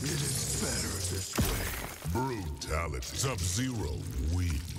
It is better this way. Brutality. Sub-Zero wins.